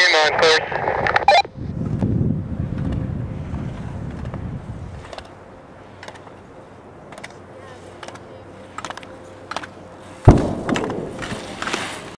Team on, clear.